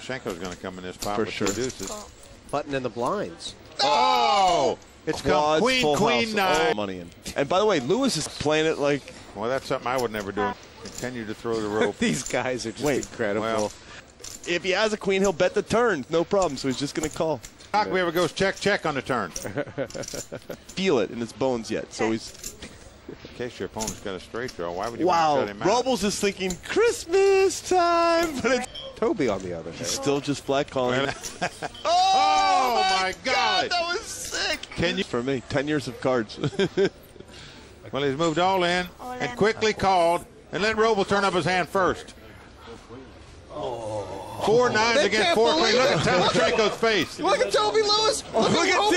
Schenko's going to come in this pot For with sure. two deuces. Button in the blinds. Oh! oh! It's come Quads, queen, queen, house, nine. all money in. And by the way, Lewis is playing it like Well, that's something I would never do. Continue to throw the rope. These guys are just Wait, incredible. well. if he has a queen, he'll bet the turn, no problem. So he's just going to call. Cockby ever goes check, check on the turn. Feel it in his bones yet. So he's In case your opponent's got a straight draw, why would you wow. want to shut him out? Robles is thinking Christmas time, but it's Toby, on the other hand. still just flat calling. Oh, oh, my God! that was sick. Can you? For me, ten years of cards. Well, he's moved all in All and in. quickly called and let Roble turn up his hand first. Four nines They against four queen. Look at Timoshenko's face. Look at Toby Lewis. Look, Look at Robles. Timoshenko. Look at. Look at